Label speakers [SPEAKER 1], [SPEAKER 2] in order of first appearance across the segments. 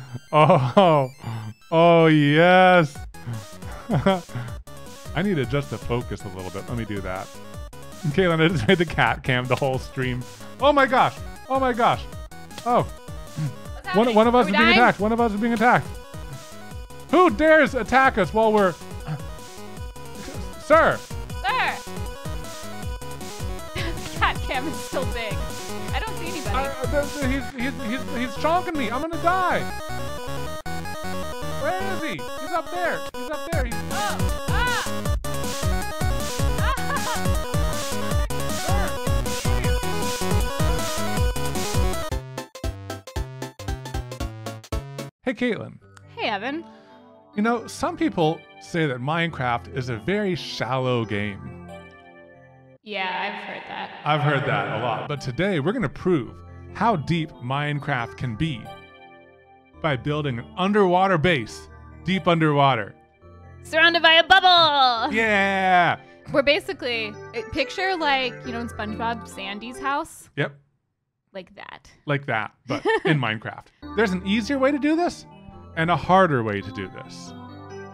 [SPEAKER 1] Oh, oh yes. I need to adjust the focus a little bit. Let me do that. Katelyn, I just made the cat cam the whole stream. Oh my gosh. Oh my gosh. Oh, one, one of us is being
[SPEAKER 2] dying?
[SPEAKER 1] attacked. One of us is being attacked. Who dares attack us while we're. Sir!
[SPEAKER 2] Sir! Cat cam is still big. I don't see anybody.
[SPEAKER 1] Th- th- he's, he's, he's, he's chonking me. I'm gonna die. Where is he? He's up there. He's up there. He's,
[SPEAKER 2] oh! Ah!
[SPEAKER 1] hey, Katelyn.
[SPEAKER 2] Hey, Evan.
[SPEAKER 1] You know, some people say that Minecraft is a very shallow game.
[SPEAKER 2] Yeah, I've heard that.
[SPEAKER 1] I've heard that a lot. But today we're gonna prove how deep Minecraft can be by building an underwater base deep underwater.
[SPEAKER 2] Surrounded by a bubble!
[SPEAKER 1] Yeah!
[SPEAKER 2] We're basically, uh, picture like, you know, in SpongeBob, Sandy's house?
[SPEAKER 1] Yep.
[SPEAKER 2] Like that.
[SPEAKER 1] like that, but in Minecraft. There's an easier way to do this and a harder way to do this.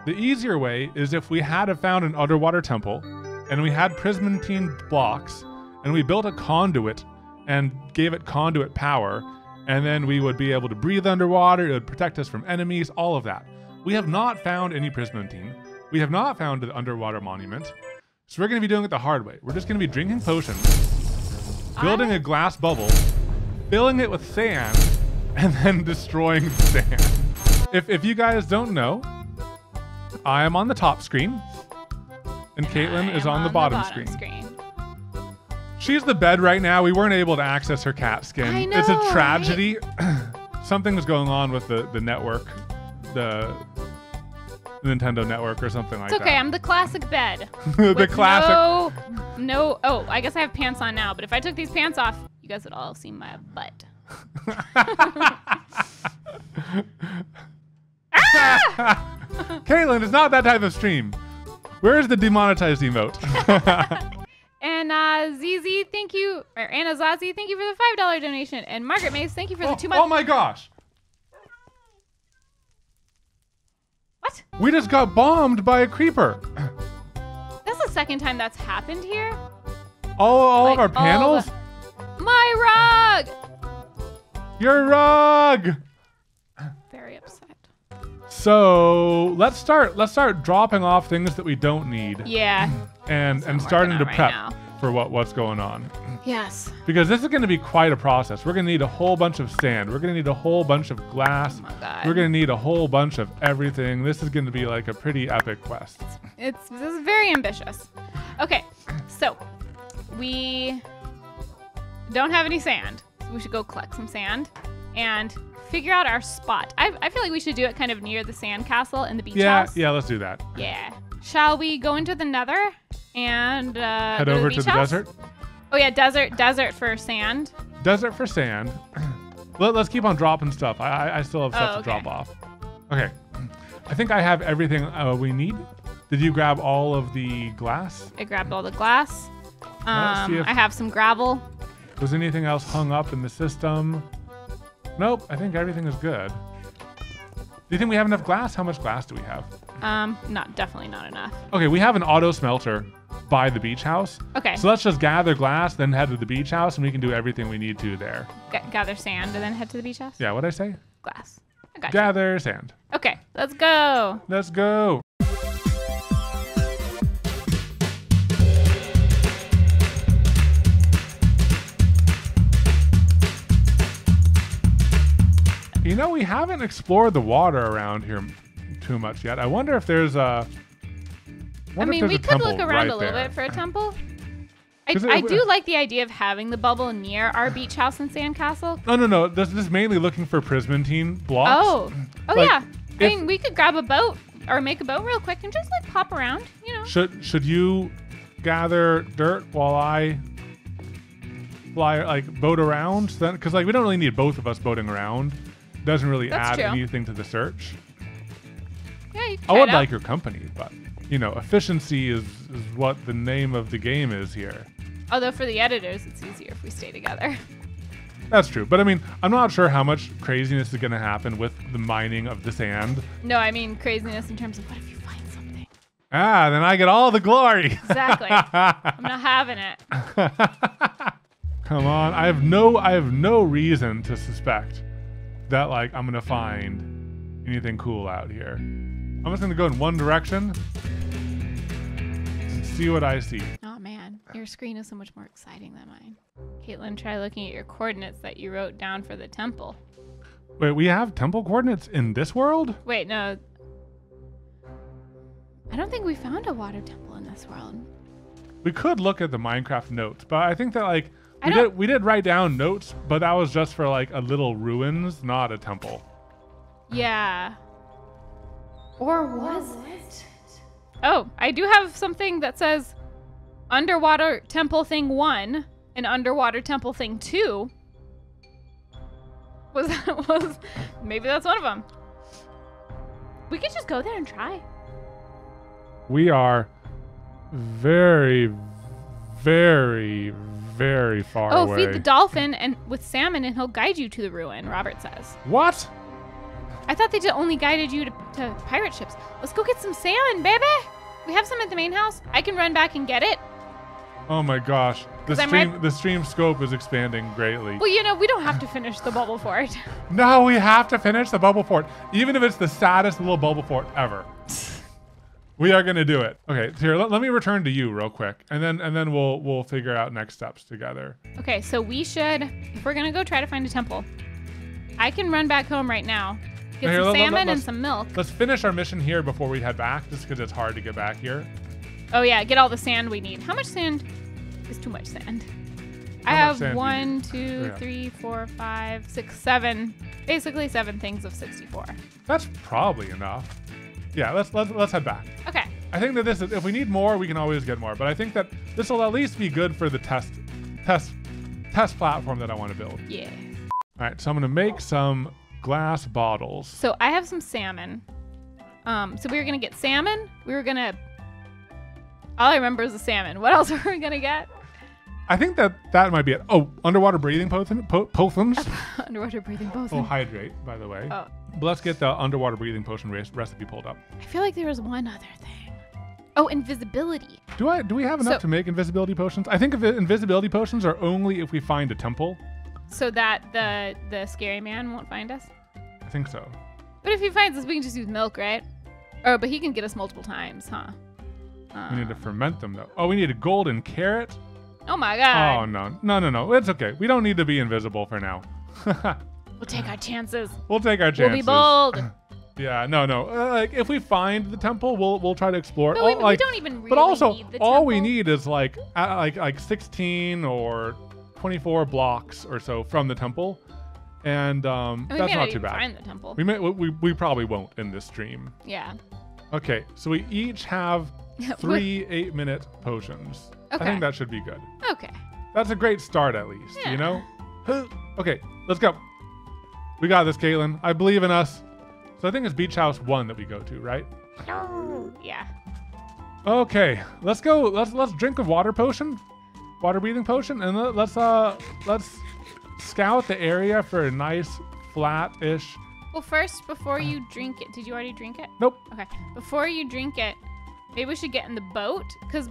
[SPEAKER 1] The easier way is if we had found an underwater temple and we had prismarine blocks and we built a conduit and gave it conduit power, and then we would be able to breathe underwater, it would protect us from enemies, all of that. We have not found any prismarine. We have not found the underwater monument. So we're going to be doing it the hard way. We're just going to be drinking potions, building a glass bubble, filling it with sand, and then destroying the sand. If, if you guys don't know, I am on the top screen, and Katelyn
[SPEAKER 2] I
[SPEAKER 1] is
[SPEAKER 2] am
[SPEAKER 1] on, the bottom, screen. She's the bed right now. We weren't able to access her cat skin.
[SPEAKER 2] I
[SPEAKER 1] it's a tragedy. something was going on with the, the network, the Nintendo network or something like
[SPEAKER 2] It's okay,
[SPEAKER 1] that.
[SPEAKER 2] I'm the classic bed.
[SPEAKER 1] the classic.
[SPEAKER 2] No, no, oh, I guess I have pants on now, but if I took these pants off, you guys would all see my butt.
[SPEAKER 1] Ah! Katelyn, it's not that type of stream. Where is the demonetized emote?
[SPEAKER 2] And uh, ZZ, thank you, or Anna Zazi, thank you for the five dollar donation, and Margaret Mace, thank you for the
[SPEAKER 1] oh,
[SPEAKER 2] two
[SPEAKER 1] oh
[SPEAKER 2] months.
[SPEAKER 1] Oh my gosh.
[SPEAKER 2] what?
[SPEAKER 1] We just got bombed by a creeper.
[SPEAKER 2] That's the second time that's happened here.
[SPEAKER 1] All, all of our panels?
[SPEAKER 2] My rug.
[SPEAKER 1] Your rug.
[SPEAKER 2] Very upset.
[SPEAKER 1] So let's start. Let's start dropping off things that we don't need,
[SPEAKER 2] Yeah.
[SPEAKER 1] and and
[SPEAKER 2] I'm
[SPEAKER 1] starting to
[SPEAKER 2] working
[SPEAKER 1] prep
[SPEAKER 2] right
[SPEAKER 1] for what what's going on.
[SPEAKER 2] Yes.
[SPEAKER 1] Because this is going to be quite a process. We're going to need a whole bunch of sand. We're going to need a whole bunch of glass.
[SPEAKER 2] Oh my god.
[SPEAKER 1] We're going to need a whole bunch of everything. This is going to be like a pretty epic quest.
[SPEAKER 2] It's this is very ambitious. Okay, so we don't have any sand. So we should go collect some sand and figure out our spot. I, I feel like we should do it kind of near the sand castle and the beach
[SPEAKER 1] Yeah,
[SPEAKER 2] house.
[SPEAKER 1] yeah, let's do that.
[SPEAKER 2] Yeah. Shall we go into the nether and uh,
[SPEAKER 1] Head over
[SPEAKER 2] to
[SPEAKER 1] to
[SPEAKER 2] the,
[SPEAKER 1] the
[SPEAKER 2] house?
[SPEAKER 1] desert.
[SPEAKER 2] Oh yeah, desert, desert for sand.
[SPEAKER 1] Desert for sand. Let, us keep on dropping stuff. I, I, still have stuff
[SPEAKER 2] Oh,
[SPEAKER 1] to drop off. Okay. I think I have everything uh, we need. Did you grab all of the glass?
[SPEAKER 2] I grabbed all the glass. Um, I have some gravel.
[SPEAKER 1] Was anything else hung up in the system? Nope. I think everything is good. Do you think we have enough glass? How much glass do we have?
[SPEAKER 2] Um, not definitely not enough.
[SPEAKER 1] Okay, we have an auto smelter by the beach house.
[SPEAKER 2] Okay,
[SPEAKER 1] So let's just gather glass, then head to the beach house, and we can do everything we need to there.
[SPEAKER 2] G- gather sand and then head to the beach house.
[SPEAKER 1] Yeah, what'd I say?
[SPEAKER 2] Glass. I got you.
[SPEAKER 1] Gather sand.
[SPEAKER 2] Okay, let's go.
[SPEAKER 1] Let's go. You know, we haven't explored the water around here too much yet. I wonder if there's a.
[SPEAKER 2] I mean, we could look around
[SPEAKER 1] right
[SPEAKER 2] a little
[SPEAKER 1] there.
[SPEAKER 2] bit for a temple. I,
[SPEAKER 1] it-
[SPEAKER 2] I do like the idea of having the bubble near our beach house and sandcastle.
[SPEAKER 1] No, no, no. This, this is mainly looking for prismarine blocks.
[SPEAKER 2] Oh, oh
[SPEAKER 1] Like,
[SPEAKER 2] yeah. I mean, we could grab a boat or make a boat real quick and just like pop around. You know.
[SPEAKER 1] Should should you gather dirt while I fly like boat around? Then because like we don't really need both of us boating around. Doesn't really
[SPEAKER 2] That's
[SPEAKER 1] add
[SPEAKER 2] true.
[SPEAKER 1] anything to the search.
[SPEAKER 2] Yeah,
[SPEAKER 1] I would like your company, but you know, efficiency is is what the name of the game is here.
[SPEAKER 2] Although for the editors, it's easier if we stay together.
[SPEAKER 1] That's true. But I mean, I'm not sure how much craziness is going to happen with the mining of the sand.
[SPEAKER 2] No, I mean craziness in terms of what if you find something?
[SPEAKER 1] Ah, then I get all the glory.
[SPEAKER 2] Exactly. I'm not having it.
[SPEAKER 1] Come on. I have no I have no reason to suspect that like I'm going to find anything cool out here. I'm just to go in one direction and see what I see.
[SPEAKER 2] Oh man, your screen is so much more exciting than mine. Katelyn, try looking at your coordinates that you wrote down for the temple.
[SPEAKER 1] Wait, we have temple coordinates in this world?
[SPEAKER 2] Wait, no. I don't think we found a water temple in this world.
[SPEAKER 1] We could look at the Minecraft notes, but I think that like
[SPEAKER 2] I
[SPEAKER 1] we
[SPEAKER 2] don't-
[SPEAKER 1] did we did write down notes, but that was just for like a little ruins, not a temple.
[SPEAKER 2] Yeah. Or was it? Oh, I do have something that says underwater temple thing one and underwater temple thing two. Was that was maybe that's one of them. We could just go there and try.
[SPEAKER 1] We are very, very, very far
[SPEAKER 2] oh,
[SPEAKER 1] away.
[SPEAKER 2] feed the dolphin and with salmon and he'll guide you to the ruin, Robert says.
[SPEAKER 1] what?
[SPEAKER 2] I thought they just only guided you to, to pirate ships. Let's go get some salmon, baby. We have some at the main house. I can run back and get it.
[SPEAKER 1] Oh my gosh. The stream
[SPEAKER 2] right-
[SPEAKER 1] the stream scope is expanding greatly.
[SPEAKER 2] Well, you know, we don't have to finish the bubble fort.
[SPEAKER 1] No, we have to finish the bubble fort, even if it's the saddest little bubble fort ever. we are gonna do it. Okay, here let, let me return to you real quick, and then and then we'll we'll figure out next steps together.
[SPEAKER 2] Okay, so we should, if we're gonna go try to find a temple, I can run back home right now, get
[SPEAKER 1] Here,
[SPEAKER 2] some
[SPEAKER 1] let- let-
[SPEAKER 2] salmon and
[SPEAKER 1] let's-
[SPEAKER 2] some milk.
[SPEAKER 1] Let's finish our mission here before we head back, just because it's hard to get back here.
[SPEAKER 2] Oh yeah, get all the sand we need. How much sand is too much sand? I
[SPEAKER 1] How much
[SPEAKER 2] have
[SPEAKER 1] sand
[SPEAKER 2] one, two, oh,
[SPEAKER 1] Yeah.
[SPEAKER 2] three, four, five, six, seven. Basically seven things of 64.
[SPEAKER 1] That's probably enough. Yeah, let's let's let's head back.
[SPEAKER 2] Okay.
[SPEAKER 1] I think that this is, if we need more, we can always get more. But I think that this will at least be good for the test test test platform that I want to build.
[SPEAKER 2] Yeah.
[SPEAKER 1] All right, so I'm gonna make some glass bottles.
[SPEAKER 2] So I have some salmon. Um, so we were gonna get salmon. We were gonna. All I remember is the salmon. What else were we gonna get?
[SPEAKER 1] I think that that might be it. Oh, underwater breathing potion, po- potions.
[SPEAKER 2] Underwater breathing
[SPEAKER 1] potions.
[SPEAKER 2] oh,
[SPEAKER 1] hydrate, by the way.
[SPEAKER 2] Oh.
[SPEAKER 1] But let's get the underwater breathing potion re- recipe pulled up.
[SPEAKER 2] I feel like there was one other thing. Oh, invisibility.
[SPEAKER 1] Do I? Do we have enough
[SPEAKER 2] So-
[SPEAKER 1] to make invisibility potions? I think if invisibility potions are only if we find a temple.
[SPEAKER 2] So that the the scary man won't find us.
[SPEAKER 1] I think so.
[SPEAKER 2] But if he finds us, we can just use milk, right? Oh, but he can get us multiple times, huh?
[SPEAKER 1] We need to
[SPEAKER 2] Uh,
[SPEAKER 1] ferment them though. Oh, we need a golden carrot.
[SPEAKER 2] Oh my god.
[SPEAKER 1] Oh no, no, no, no! It's okay. We don't need to be invisible for now.
[SPEAKER 2] We'll take our chances.
[SPEAKER 1] we'll take our chances.
[SPEAKER 2] We'll be bold.
[SPEAKER 1] Yeah, no, no. Uh, like if we find the temple, we'll we'll try to explore.
[SPEAKER 2] But we,
[SPEAKER 1] All-
[SPEAKER 2] we
[SPEAKER 1] like,
[SPEAKER 2] don't even really
[SPEAKER 1] but also,
[SPEAKER 2] need the
[SPEAKER 1] all we need is like uh, like like 16 or 24 blocks or so from the temple, and um,
[SPEAKER 2] And
[SPEAKER 1] that's not too bad.
[SPEAKER 2] find the temple.
[SPEAKER 1] We may we, we we probably won't in this stream.
[SPEAKER 2] yeah.
[SPEAKER 1] Okay, so we each have Three eight-minute potions. I think that should be good.
[SPEAKER 2] Okay.
[SPEAKER 1] That's a great start, at least.
[SPEAKER 2] Yeah.
[SPEAKER 1] You know. okay, let's go. We got this, Katelyn. I believe in us. So I think it's Beach House One that we go to, right?
[SPEAKER 2] Yeah.
[SPEAKER 1] Okay, let's go. Let's let's drink a water potion, water breathing potion, and let, let's uh let's scout the area for a nice flat-ish.
[SPEAKER 2] Well, first, before you drink it, did you already drink it?
[SPEAKER 1] Nope.
[SPEAKER 2] Okay. Before you drink it, maybe we should get in the boat because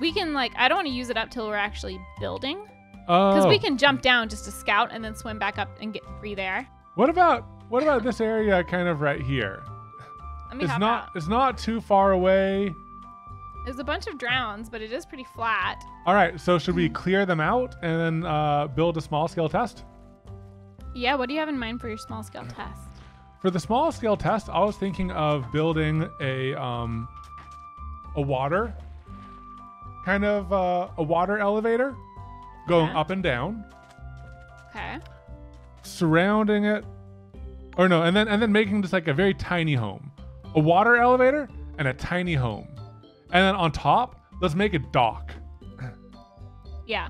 [SPEAKER 2] we can like I don't want to use it up till we're actually building
[SPEAKER 1] Oh.
[SPEAKER 2] because we can jump down just to scout and then swim back up and get free there.
[SPEAKER 1] What about what about this area, kind of right here?
[SPEAKER 2] Let me
[SPEAKER 1] It's
[SPEAKER 2] hop
[SPEAKER 1] not
[SPEAKER 2] out.
[SPEAKER 1] it's not too far away.
[SPEAKER 2] There's a bunch of drowns, but it is pretty flat.
[SPEAKER 1] All right, so should we clear them out and then uh, build a small scale test?
[SPEAKER 2] Yeah. What do you have in mind for your small scale test?
[SPEAKER 1] For the small scale test, I was thinking of building a um, a water kind of uh, a water elevator going
[SPEAKER 2] Yeah.
[SPEAKER 1] up and down,
[SPEAKER 2] Okay.
[SPEAKER 1] surrounding it, or no, and then and then making this like a very tiny home, a water elevator and a tiny home, and then on top, let's make a dock.
[SPEAKER 2] Yeah.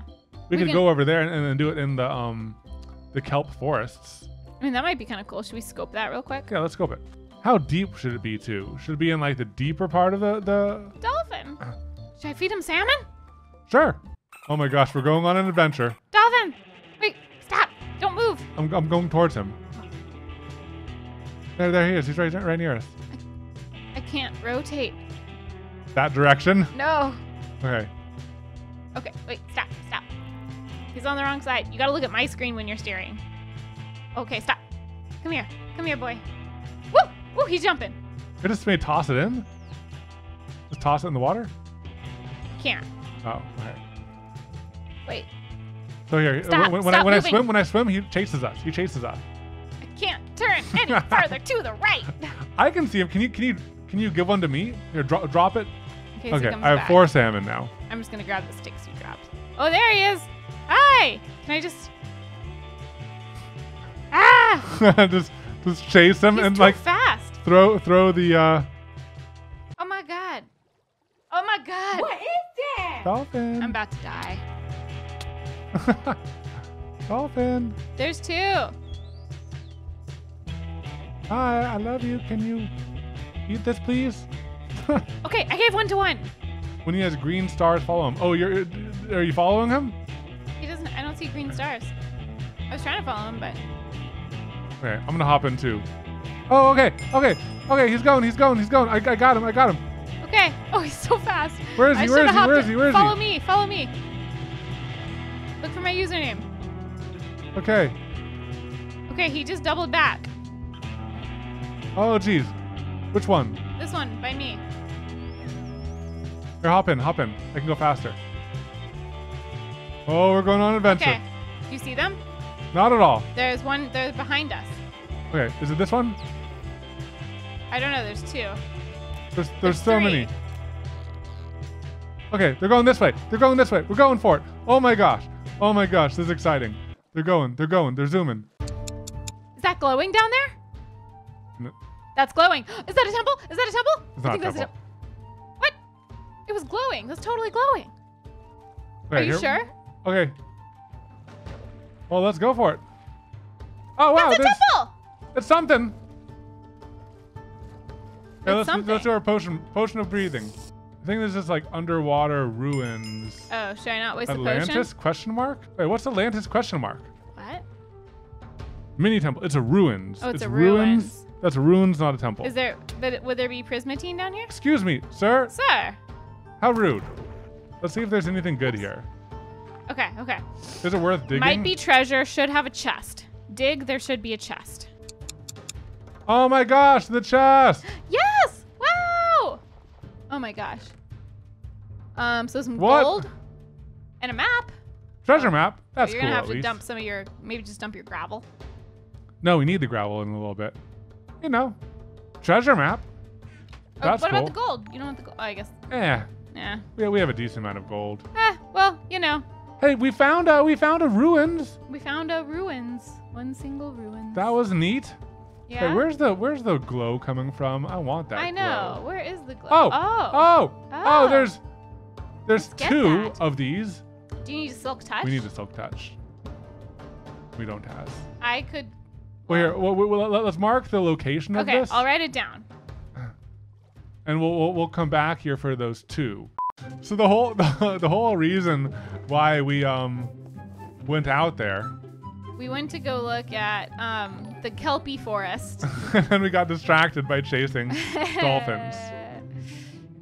[SPEAKER 1] We,
[SPEAKER 2] We
[SPEAKER 1] could
[SPEAKER 2] can-
[SPEAKER 1] go over there and, and then do it in the um the kelp forests.
[SPEAKER 2] I mean, that might be kind of cool. Should we scope that real quick?
[SPEAKER 1] Yeah, let's scope it. How deep should it be too? Should it be in like the deeper part of the the?
[SPEAKER 2] Dolphin. Should I feed him salmon?
[SPEAKER 1] Sure. Oh my gosh, we're going on an adventure.
[SPEAKER 2] Dolphin. Wait. Stop. Don't move.
[SPEAKER 1] I'm, I'm going towards him. There, there he is. He's right, right near us.
[SPEAKER 2] I can't rotate.
[SPEAKER 1] That direction.
[SPEAKER 2] No.
[SPEAKER 1] Okay.
[SPEAKER 2] Okay, wait, stop, stop. He's on the wrong side. You gotta look at my screen when you're steering. Okay, stop. Come here. Come here, boy. Woo, he's jumping.
[SPEAKER 1] I just may toss it in. Just toss it in the water.
[SPEAKER 2] Can't.
[SPEAKER 1] Oh, okay.
[SPEAKER 2] Wait,
[SPEAKER 1] So here,
[SPEAKER 2] Stop,
[SPEAKER 1] when, when I, when I
[SPEAKER 2] moving.
[SPEAKER 1] swim, when I swim, he chases us. He chases us.
[SPEAKER 2] I can't turn any further to the right.
[SPEAKER 1] I can see him. Can you can you can you give one to me? Here, dro- drop it.
[SPEAKER 2] Okay,
[SPEAKER 1] Okay, I have
[SPEAKER 2] back.
[SPEAKER 1] four salmon now.
[SPEAKER 2] I'm just gonna grab the sticks you dropped. Oh, there he is. Hi. Can I just? Ah!
[SPEAKER 1] just just chase him
[SPEAKER 2] He's
[SPEAKER 1] and like
[SPEAKER 2] fast.
[SPEAKER 1] Throw throw the uh,
[SPEAKER 2] Oh my god. Oh my god.
[SPEAKER 3] What is that?
[SPEAKER 1] dolphin.
[SPEAKER 2] I'm about to die.
[SPEAKER 1] dolphin.
[SPEAKER 2] There's two.
[SPEAKER 1] Hi, I love you. Can you eat this, please?
[SPEAKER 2] Okay, I gave one to one.
[SPEAKER 1] when he has green stars, follow him. Oh, you're are you following him?
[SPEAKER 2] He doesn't. I don't see green stars. I was trying to follow him, but
[SPEAKER 1] Okay, I'm gonna hop in too. Oh, okay, okay, okay. He's going. He's going. He's going. I, I got him. I got him.
[SPEAKER 2] okay. Oh, he's so fast.
[SPEAKER 1] Where is he? Where is he? Where is he? Where is
[SPEAKER 2] follow
[SPEAKER 1] he?
[SPEAKER 2] me. Follow me. Look for my username.
[SPEAKER 1] Okay.
[SPEAKER 2] Okay, he just doubled back.
[SPEAKER 1] Oh, geez. Which one?
[SPEAKER 2] This one by me.
[SPEAKER 1] Here, hop in. Hop in. I can go faster. Oh, we're going on an adventure.
[SPEAKER 2] Okay. Do you see them?
[SPEAKER 1] Not at all.
[SPEAKER 2] There's one. They're behind us.
[SPEAKER 1] Okay, is it this one?
[SPEAKER 2] I don't know. There's two.
[SPEAKER 1] There's there's,
[SPEAKER 2] There's
[SPEAKER 1] so many. Okay, they're going this way. They're going this way. We're going for it. Oh my gosh. Oh my gosh, this is exciting. They're going. They're going. They're zooming.
[SPEAKER 2] Is that glowing down there?
[SPEAKER 1] No.
[SPEAKER 2] That's glowing. Is that a temple? Is that a temple?
[SPEAKER 1] It's
[SPEAKER 2] I
[SPEAKER 1] not
[SPEAKER 2] think
[SPEAKER 1] a temple.
[SPEAKER 2] tem- what? It was glowing. That's totally glowing. Are you
[SPEAKER 1] here-
[SPEAKER 2] sure?
[SPEAKER 1] Okay. Well, let's go for it. Oh wow,
[SPEAKER 2] That's a temple.
[SPEAKER 1] it's something. Let's,
[SPEAKER 2] something.
[SPEAKER 1] let's do our potion potion of breathing. I think this is like underwater ruins.
[SPEAKER 2] Oh, should I not waste the
[SPEAKER 1] Atlantis
[SPEAKER 2] potion?
[SPEAKER 1] question mark? Wait, what's Atlantis question mark?
[SPEAKER 2] What?
[SPEAKER 1] Mini temple. It's a ruins.
[SPEAKER 2] Oh, it's a
[SPEAKER 1] ruins.
[SPEAKER 2] ruins.
[SPEAKER 1] That's ruins, not a temple.
[SPEAKER 2] Is there? But would there be prismarine down here?
[SPEAKER 1] Excuse me, sir.
[SPEAKER 2] Sir.
[SPEAKER 1] How rude. Let's see if there's anything good here.
[SPEAKER 2] Okay. Okay.
[SPEAKER 1] Is it worth digging?
[SPEAKER 2] Might be treasure. Should have a chest. Dig. There should be a chest.
[SPEAKER 1] Oh my gosh, the chest.
[SPEAKER 2] Yes! Oh my gosh. Um, so some
[SPEAKER 1] What?
[SPEAKER 2] gold and a map.
[SPEAKER 1] Treasure map. That's
[SPEAKER 2] You're gonna have
[SPEAKER 1] at
[SPEAKER 2] to
[SPEAKER 1] least.
[SPEAKER 2] dump some of your, maybe just dump your gravel.
[SPEAKER 1] No, we need the gravel in a little bit. You know, treasure map.
[SPEAKER 2] Oh,
[SPEAKER 1] That's
[SPEAKER 2] what
[SPEAKER 1] cool.
[SPEAKER 2] about the gold? You don't want the gold? Oh, I guess.
[SPEAKER 1] Yeah.
[SPEAKER 2] Yeah.
[SPEAKER 1] we, we have a decent amount of gold.
[SPEAKER 2] Eh. Well, you know,
[SPEAKER 1] Hey, we found uh, we found a ruins.
[SPEAKER 2] we found a ruins. One single ruins.
[SPEAKER 1] That was neat.
[SPEAKER 2] Yeah.
[SPEAKER 1] Hey, where's the where's the glow coming from? I want that.
[SPEAKER 2] I know.
[SPEAKER 1] glow.
[SPEAKER 2] Where is the glow?
[SPEAKER 1] Oh,
[SPEAKER 2] Oh.
[SPEAKER 1] oh, oh,
[SPEAKER 2] Oh.
[SPEAKER 1] There's there's
[SPEAKER 2] Let's
[SPEAKER 1] two of these.
[SPEAKER 2] Do you need a silk touch?
[SPEAKER 1] We need a silk touch. We don't have.
[SPEAKER 2] I could.
[SPEAKER 1] Well, here, well, well, let- let's mark the location of
[SPEAKER 2] Okay,
[SPEAKER 1] this,
[SPEAKER 2] I'll write it down.
[SPEAKER 1] and we'll, we'll we'll come back here for those two. So the whole the, the, whole reason why we um went out there,
[SPEAKER 2] We went to go look at um, the Kelpie forest.
[SPEAKER 1] and we got distracted by chasing dolphins.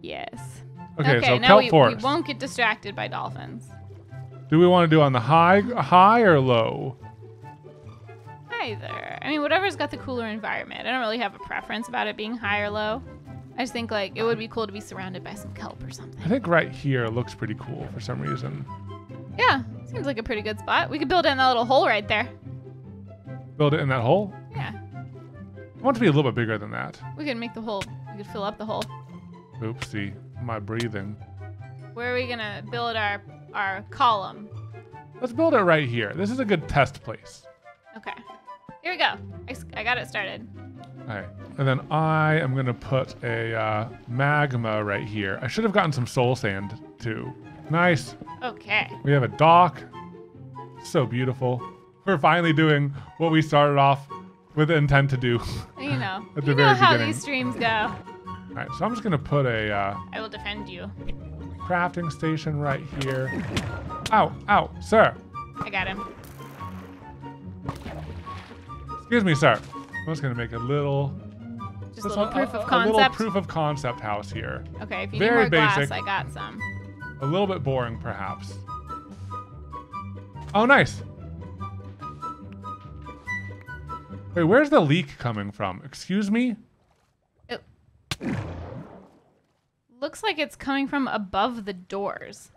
[SPEAKER 2] yes.
[SPEAKER 1] Okay, so
[SPEAKER 2] now
[SPEAKER 1] kelp
[SPEAKER 2] we, we won't get distracted by dolphins.
[SPEAKER 1] Do we want to do on the high high or low?
[SPEAKER 2] Either. I mean, whatever's got the cooler environment. I don't really have a preference about it being high or low. I just think like it would be cool to be surrounded by some kelp or something.
[SPEAKER 1] I think right here looks pretty cool for some reason.
[SPEAKER 2] Yeah, seems like a pretty good spot. We could build in that little hole right there.
[SPEAKER 1] Build it in that hole.
[SPEAKER 2] Yeah,
[SPEAKER 1] I want it to be a little bit bigger than that.
[SPEAKER 2] we could make the hole. We could fill up the hole.
[SPEAKER 1] Oopsie, my breathing.
[SPEAKER 2] Where are we gonna build our our column?
[SPEAKER 1] Let's build it right here. This is a good test place.
[SPEAKER 2] Okay, here we go. I got it started.
[SPEAKER 1] All right, and then I am gonna put a uh, magma right here. I should have gotten some soul sand too. Nice.
[SPEAKER 2] Okay.
[SPEAKER 1] We have a dock. So beautiful. We're finally doing what we started off with intent to do.
[SPEAKER 2] You know,
[SPEAKER 1] At the
[SPEAKER 2] you know how
[SPEAKER 1] beginning.
[SPEAKER 2] these streams go.
[SPEAKER 1] All right, so I'm just gonna put a uh,
[SPEAKER 2] I will defend you.
[SPEAKER 1] crafting station right here. Ow, ow, sir.
[SPEAKER 2] I got him.
[SPEAKER 1] Excuse me, sir. I'm just gonna make a little,
[SPEAKER 2] Just a little proof
[SPEAKER 1] a,
[SPEAKER 2] of
[SPEAKER 1] a little
[SPEAKER 2] concept.
[SPEAKER 1] proof of concept house here.
[SPEAKER 2] okay, if you
[SPEAKER 1] very
[SPEAKER 2] need more glass,
[SPEAKER 1] basic.
[SPEAKER 2] I got some.
[SPEAKER 1] A little bit boring, perhaps. Oh, nice. Wait, where's the leak coming from? Excuse me?
[SPEAKER 2] It looks like it's coming from above the doors.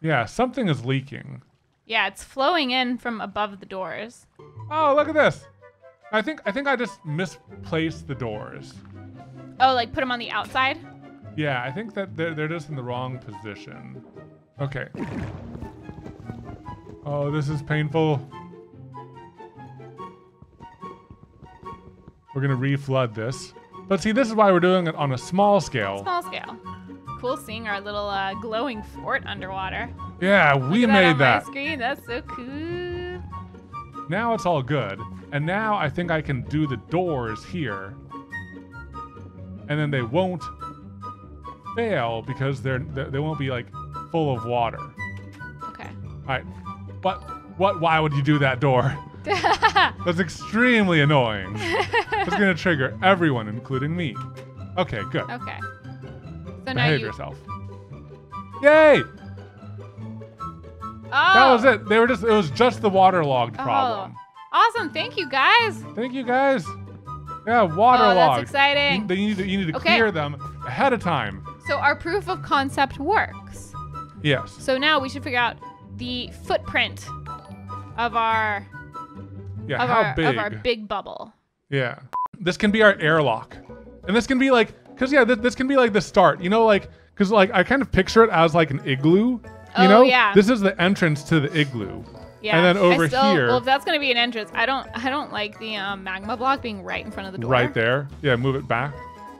[SPEAKER 1] Yeah, something is leaking.
[SPEAKER 2] Yeah, it's flowing in from above the doors.
[SPEAKER 1] Oh, look at this. I think I think I just misplaced the doors.
[SPEAKER 2] Oh, like put them on the outside?
[SPEAKER 1] Yeah, I think that they're, they're just in the wrong position. Okay. Oh, this is painful. We're gonna reflood this. But see, this is why we're doing it on a small scale.
[SPEAKER 2] Small scale. Cool seeing our little uh, glowing fort underwater.
[SPEAKER 1] Yeah, we
[SPEAKER 2] Look at that
[SPEAKER 1] made that.
[SPEAKER 2] Screen. That's so cool.
[SPEAKER 1] Now it's all good. And now I think I can do the doors here. And then they won't fail because they're they won't be like full of water.
[SPEAKER 2] Okay.
[SPEAKER 1] All right. What what why would you do that door? That's extremely annoying. It's going to trigger everyone including me. Okay, good.
[SPEAKER 2] okay. So now
[SPEAKER 1] Behave
[SPEAKER 2] you.
[SPEAKER 1] yourself. Yay!
[SPEAKER 2] Oh,
[SPEAKER 1] That was oh. it. They were just it was just the waterlogged
[SPEAKER 2] Oh.
[SPEAKER 1] problem.
[SPEAKER 2] Awesome. Thank you, guys.
[SPEAKER 1] Thank you guys. Yeah, waterlogged.
[SPEAKER 2] Oh, that's exciting.
[SPEAKER 1] You, they need to, you need to
[SPEAKER 2] Okay.
[SPEAKER 1] clear them ahead of time.
[SPEAKER 2] So our proof of concept works.
[SPEAKER 1] Yes.
[SPEAKER 2] So now we should figure out the footprint of our
[SPEAKER 1] Yeah.
[SPEAKER 2] of
[SPEAKER 1] how
[SPEAKER 2] our
[SPEAKER 1] big?
[SPEAKER 2] of our big bubble.
[SPEAKER 1] Yeah. This can be our airlock. And this can be like, because, yeah, this, this can be like the start. You know, like, because, like, I kind of picture it as like an igloo. You
[SPEAKER 2] Oh,
[SPEAKER 1] know?
[SPEAKER 2] yeah.
[SPEAKER 1] This is the entrance to the igloo.
[SPEAKER 2] Yeah.
[SPEAKER 1] And
[SPEAKER 2] then
[SPEAKER 1] over
[SPEAKER 2] still-
[SPEAKER 1] here-
[SPEAKER 2] Well, if that's gonna be an entrance, I don't I don't like the um, magma block being right in front of the door.
[SPEAKER 1] Right there. Yeah, move it back.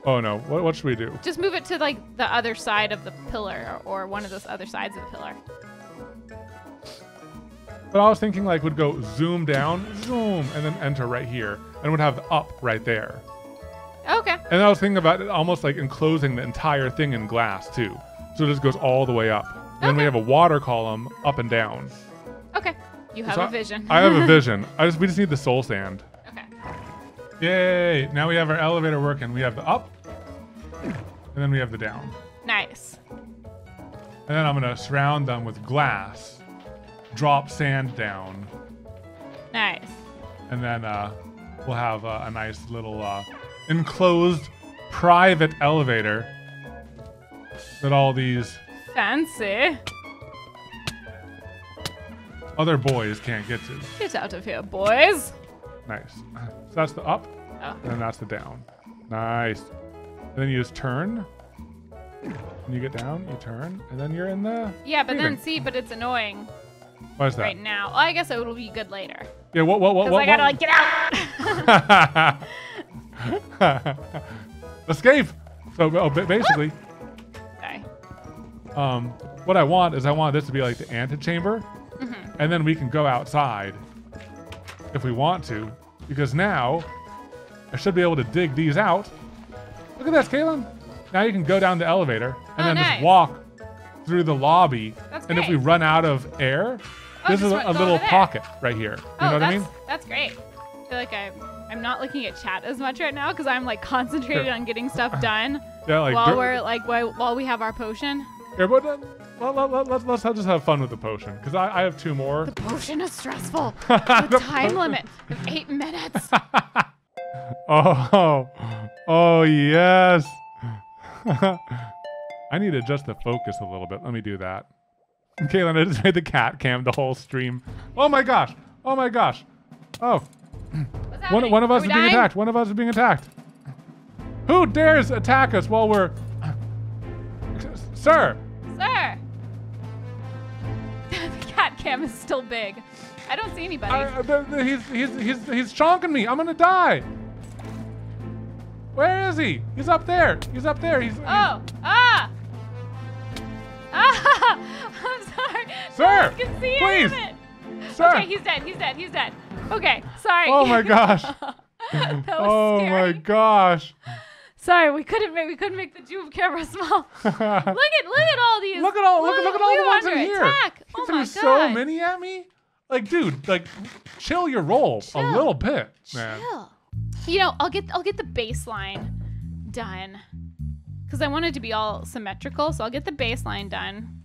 [SPEAKER 1] Oh, no. What, what should we do?
[SPEAKER 2] Just move it to like the other side of the pillar or one of those other sides of the pillar.
[SPEAKER 1] But I was thinking, like, would go zoom down, zoom, and then enter right here. And would have the up right there.
[SPEAKER 2] Okay.
[SPEAKER 1] And I was thinking about it almost like enclosing the entire thing in glass, too. So it just goes all the way up. And then we have a water column up and down.
[SPEAKER 2] Okay. You have
[SPEAKER 1] So
[SPEAKER 2] a vision.
[SPEAKER 1] I have a vision. I just we just need the soul sand.
[SPEAKER 2] okay.
[SPEAKER 1] Yay! Now we have our elevator working. We have the up, and then we have the down.
[SPEAKER 2] Nice.
[SPEAKER 1] And then I'm gonna surround them with glass, drop sand down,
[SPEAKER 2] Nice.
[SPEAKER 1] and then uh, we'll have uh, a nice little uh, enclosed private elevator that all these
[SPEAKER 2] Fancy.
[SPEAKER 1] other boys can't get to.
[SPEAKER 2] Get out of here, boys.
[SPEAKER 1] Nice. So that's the up,
[SPEAKER 2] Oh.
[SPEAKER 1] and then that's the down. Nice. And then you just turn. When you get down, you turn, and then you're in the.
[SPEAKER 2] Yeah, but then see, but it's annoying
[SPEAKER 1] What is that?
[SPEAKER 2] right now. Well, I guess it will be good later.
[SPEAKER 1] Yeah. What? What? What?
[SPEAKER 2] Because
[SPEAKER 1] What?
[SPEAKER 2] I gotta like get out.
[SPEAKER 1] Escape. So oh, basically,
[SPEAKER 2] okay.
[SPEAKER 1] um, what I want is I want this to be like the antechamber,
[SPEAKER 2] Mm-hmm.
[SPEAKER 1] and then we can go outside if we want to, because now I should be able to dig these out. Look at this, Katelyn. Now you can go down the elevator and
[SPEAKER 2] Oh,
[SPEAKER 1] then
[SPEAKER 2] nice.
[SPEAKER 1] just walk through the lobby.
[SPEAKER 2] That's
[SPEAKER 1] and if we run out of air, this is a, little pocket right here. You
[SPEAKER 2] oh,
[SPEAKER 1] know what
[SPEAKER 2] that's,
[SPEAKER 1] I mean?
[SPEAKER 2] That's great. I feel like I'm I'm not looking at chat as much right now because I'm like concentrated on getting stuff done
[SPEAKER 1] Yeah, like
[SPEAKER 2] while we're like while, while we have our potion.
[SPEAKER 1] Here, but uh, let, let, let, let's let's just have fun with the potion because I, I have two more.
[SPEAKER 2] The potion is stressful. the time limit of eight minutes.
[SPEAKER 1] Oh, oh yes. I need to adjust the focus a little bit. Let me do that. Katelyn, I just made the cat cam the whole stream. Oh my gosh. Oh my gosh. Oh,
[SPEAKER 2] What's
[SPEAKER 1] one, one of us is being attacked. One of us is being attacked. Who dares attack us while we're. Sir!
[SPEAKER 2] Sir. the cat cam is still big. I don't see anybody.
[SPEAKER 1] I, uh, the, the, he's, he's, he's, he's chonking me. I'm gonna die. Where is he? He's up there. He's up there. He's.
[SPEAKER 2] Oh. he's- oh,
[SPEAKER 1] Sir,
[SPEAKER 2] I can see
[SPEAKER 1] please.
[SPEAKER 2] him.
[SPEAKER 1] Sir.
[SPEAKER 2] Okay, he's dead. He's dead. He's dead. Okay, sorry.
[SPEAKER 1] Oh my gosh. oh
[SPEAKER 2] scary.
[SPEAKER 1] my gosh.
[SPEAKER 2] Sorry, we couldn't make we couldn't make the zoom camera small. look at look at all these.
[SPEAKER 1] Look at all look, at- look at all the ones in here.
[SPEAKER 2] Attack. Oh
[SPEAKER 1] threw
[SPEAKER 2] my
[SPEAKER 1] so
[SPEAKER 2] god.
[SPEAKER 1] many at me. Like, dude, like, chill your roll a little bit, man.
[SPEAKER 2] Chill. You know, I'll get I'll get the baseline done because I want it to be all symmetrical. So I'll get the baseline done,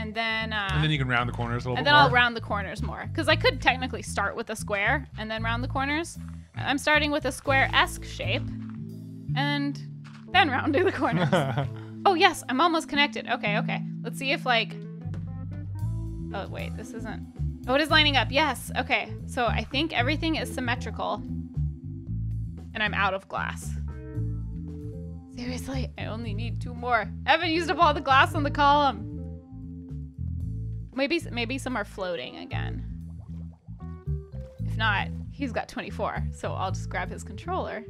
[SPEAKER 2] and then uh,
[SPEAKER 1] And then you can round the corners a little
[SPEAKER 2] and then I'll round the corners more because I could technically start with a square and then round the corners. I'm starting with a square-esque shape, and then rounding the corners. oh yes, I'm almost connected. Okay, okay. Let's see if like. Oh wait, this isn't. Oh, it is lining up. Yes. Okay. So I think everything is symmetrical, and I'm out of glass. Seriously, I only need two more. I haven't used up all the glass on the column. Maybe maybe some are floating again. If not, he's got 24, so I'll just grab his controller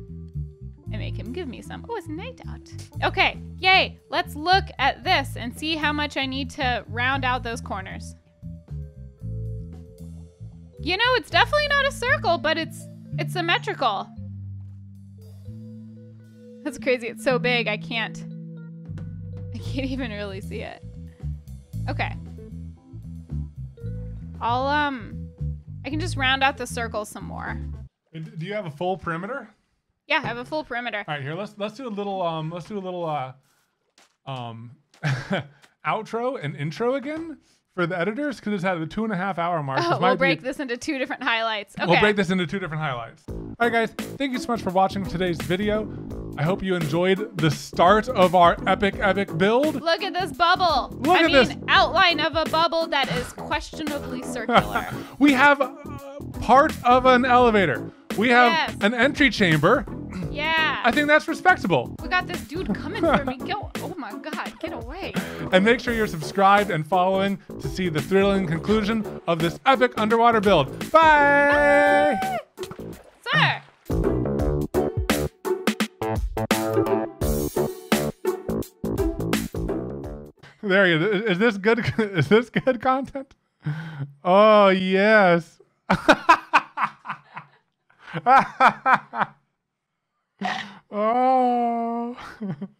[SPEAKER 2] and make him give me some. Oh, it's night out. Okay, yay. Let's look at this and see how much I need to round out those corners. You know, it's definitely not a circle, but it's it's symmetrical. That's crazy. It's so big, I can't I can't even really see it. Okay. I'll um I can just round out the circle some more.
[SPEAKER 1] Do you have a full perimeter?
[SPEAKER 2] Yeah, I have a full perimeter.
[SPEAKER 1] All right, here let's let's do a little um let's do a little uh um outro and intro again for the editors because it's at the two and a half hour mark.
[SPEAKER 2] Oh, we'll
[SPEAKER 1] be-
[SPEAKER 2] break this into two different highlights. Okay.
[SPEAKER 1] We'll break this into two different highlights. All right, guys, thank you so much for watching today's video. I hope you enjoyed the start of our epic, epic build.
[SPEAKER 2] Look at this bubble.
[SPEAKER 1] Look
[SPEAKER 2] I
[SPEAKER 1] at
[SPEAKER 2] mean,
[SPEAKER 1] this.
[SPEAKER 2] outline of a bubble that is questionably circular.
[SPEAKER 1] we have uh, part of an elevator. We have
[SPEAKER 2] Yes.
[SPEAKER 1] an entry chamber.
[SPEAKER 2] yeah.
[SPEAKER 1] I think that's respectable.
[SPEAKER 2] we got this dude coming for me. Go. Oh my god, get away.
[SPEAKER 1] And make sure you're subscribed and following to see the thrilling conclusion of this epic underwater build. Bye.
[SPEAKER 2] Sir.
[SPEAKER 1] There you is. Is this good? Is this good content? Oh yes. oh.